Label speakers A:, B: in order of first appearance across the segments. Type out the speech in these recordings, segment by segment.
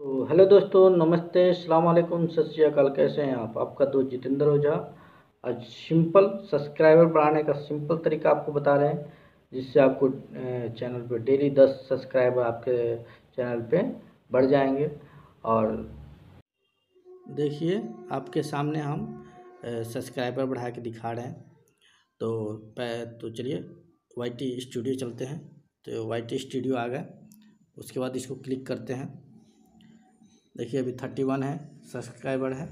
A: तो हेलो दोस्तों, नमस्ते वालेकुम, सत श्रीकाल कैसे हैं आप? आपका दोस्त जितेंद्र ओझा। आज सिंपल सब्सक्राइबर बढ़ाने का सिंपल तरीका आपको बता रहे हैं, जिससे आपको चैनल पे डेली दस सब्सक्राइबर आपके चैनल पे बढ़ जाएँगे। और देखिए, आपके सामने हम सब्सक्राइबर बढ़ा के दिखा रहे हैं। तो तो चलिए, वाई टी स्टूडियो चलते हैं। तो वाई टी स्टूडियो आ गए उसके बाद इसको क्लिक करते हैं। देखिए अभी थर्टी वन है सब्सक्राइबर है।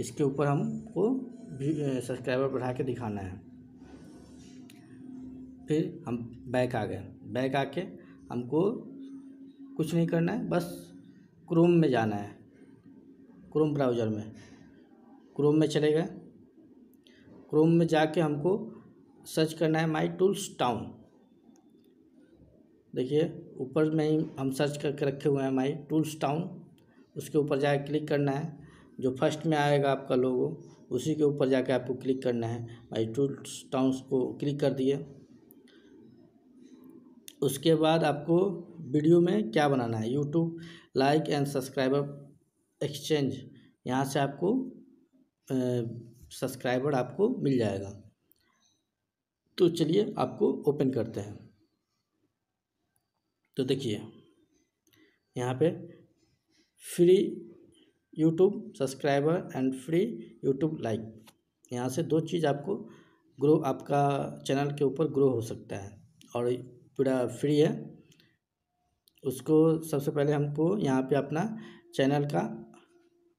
A: इसके ऊपर हमको सब्सक्राइबर बढ़ा के दिखाना है। फिर हम बैक आ गए। बैक आके हमको कुछ नहीं करना है, बस क्रोम में जाना है। क्रोम ब्राउज़र में। क्रोम में चले गए। क्रोम में जाके हमको सर्च करना है माई टूल्स टाउन देखिए, ऊपर में ही हम सर्च करके रखे हुए हैं माई टूल्स टाउन उसके ऊपर जाकर क्लिक करना है। जो फ़र्स्ट में आएगा आपका लोगो, उसी के ऊपर जाकर आपको क्लिक करना है। माई टूल्स, टाउन्स को क्लिक कर दिए। उसके बाद आपको वीडियो में क्या बनाना है? YouTube, like and subscriber exchange. यहाँ से आपको सब्सक्राइबर आपको मिल जाएगा। तो चलिए आपको ओपन करते हैं। तो देखिए, यहाँ पे free YouTube subscriber and free YouTube like. यहाँ से दो चीज़ आपको ग्रो, आपका चैनल के ऊपर ग्रो हो सकता है और पूरा फ्री है। उसको सबसे पहले हमको यहाँ पे अपना चैनल का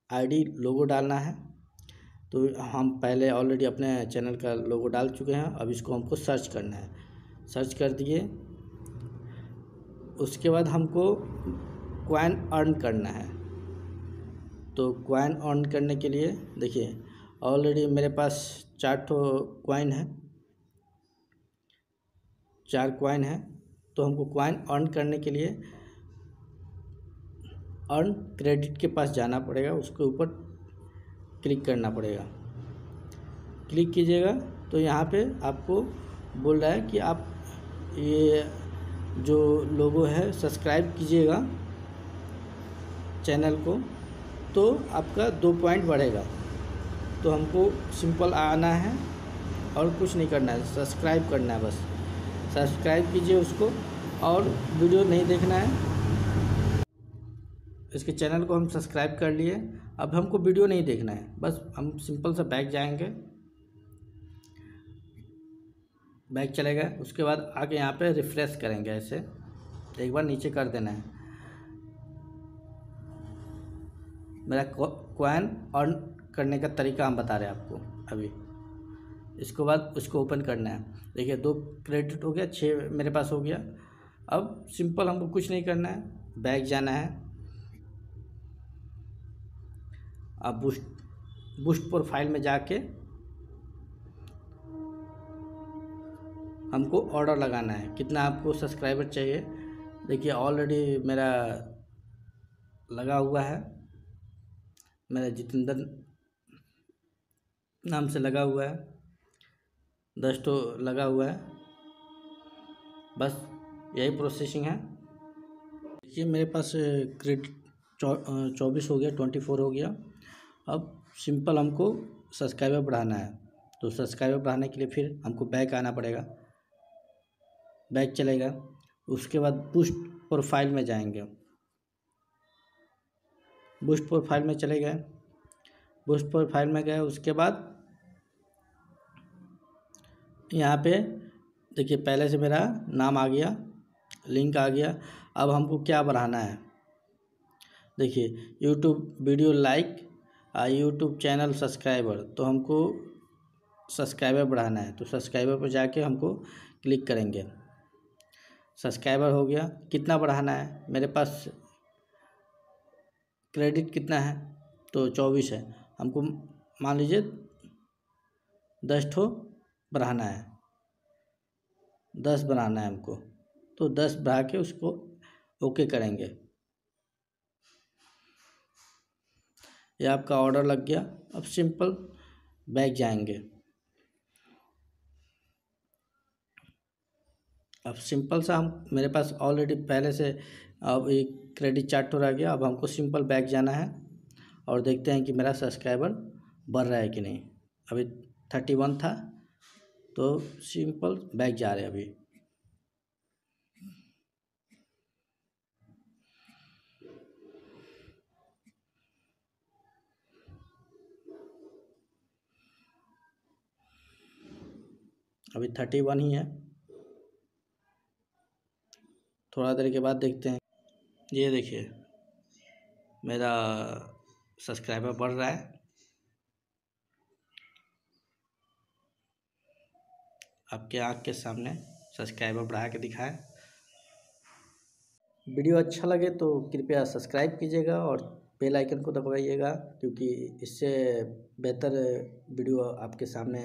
A: आईडी, लोगो डालना है। तो हम पहले ऑलरेडी अपने चैनल का लोगो डाल चुके हैं। अब इसको हमको सर्च करना है। सर्च कर दिए। उसके बाद हमको क्वाइन अर्न करना है। तो क्वाइन अर्न करने के लिए देखिए ऑलरेडी मेरे पास चार ठो क्वाइन है। चार क्वाइन है। तो हमको क्वाइन अर्न करने के लिए अर्न क्रेडिट के पास जाना पड़ेगा, उसके ऊपर क्लिक करना पड़ेगा। क्लिक कीजिएगा तो यहाँ पे आपको बोल रहा है कि आप ये जो लोगो है सब्सक्राइब कीजिएगा। चैनल को तो आपका दो पॉइंट बढ़ेगा। तो हमको सिंपल आना है और कुछ नहीं करना है, सब्सक्राइब करना है बस। सब्सक्राइब कीजिए उसको और वीडियो नहीं देखना है। इसके चैनल को हम सब्सक्राइब कर लिए। अब हमको वीडियो नहीं देखना है, बस हम सिंपल सा बैक जाएँगे। बैक चलेगा, उसके बाद आगे यहाँ पे रिफ़्रेश करेंगे ऐसे। एक बार नीचे कर देना है। मेरा क्वाइन अर्न करने का तरीका हम बता रहे हैं आपको अभी। इसके बाद उसको ओपन करना है। देखिए, दो क्रेडिट हो गया छः मेरे पास हो गया। अब सिंपल हमको कुछ नहीं करना है। बैग जाना है। अब बूस्ट बूस्ट प्रोफ़ाइल में जाके हमको ऑर्डर लगाना है। कितना आपको सब्सक्राइबर चाहिए? देखिए ऑलरेडी मेरा लगा हुआ है। मेरा जितेंद्र नाम से लगा हुआ है। दस तो लगा हुआ है। बस यही प्रोसेसिंग है। देखिए, मेरे पास क्रेडिट चौबीस हो गया ट्वेंटी फोर हो गया। अब सिंपल हमको सब्सक्राइबर बढ़ाना है। तो सब्सक्राइबर बढ़ाने के लिए फिर हमको बैक आना पड़ेगा। बैक चलेगा। उसके बाद बूस्ट प्रोफ़ाइल में जाएँगे। बूस्ट प्रोफ़ाइल में चले गए। बूस्ट प्रोफ़ाइल में गए, उसके बाद यहाँ पे देखिए, पहले से मेरा नाम आ गया, लिंक आ गया। अब हमको क्या बढ़ाना है? देखिए YouTube video like YouTube channel subscriber तो हमको सब्सक्राइबर बढ़ाना है। तो सब्सक्राइबर पर जाके हमको क्लिक करेंगे। सब्सक्राइबर हो गया। कितना बढ़ाना है? मेरे पास क्रेडिट कितना है? तो चौबीस है। हमको मान लीजिए दस ठो बढ़ाना है। दस बनाना है हमको। तो दस बढ़ा के उसको ओके करेंगे। ये आपका ऑर्डर लग गया। अब सिंपल बैग जाएँगे। अब सिंपल सा हम, मेरे पास ऑलरेडी पहले से अब एक क्रेडिट चार्ट आ गया, अब हमको सिंपल बैक जाना है और देखते हैं कि मेरा सब्सक्राइबर बढ़ रहा है कि नहीं। अभी थर्टी वन था तो सिंपल बैक जा रहे हैं अभी। अभी थर्टी वन ही है। थोड़ा देर के बाद देखते हैं। ये देखिए, मेरा सब्सक्राइबर बढ़ रहा है। आपके आँख के सामने सब्सक्राइबर बढ़ा के दिखाएँ। वीडियो अच्छा लगे तो कृपया सब्सक्राइब कीजिएगा और बेल आइकन को दबाइएगा, क्योंकि इससे बेहतर वीडियो आपके सामने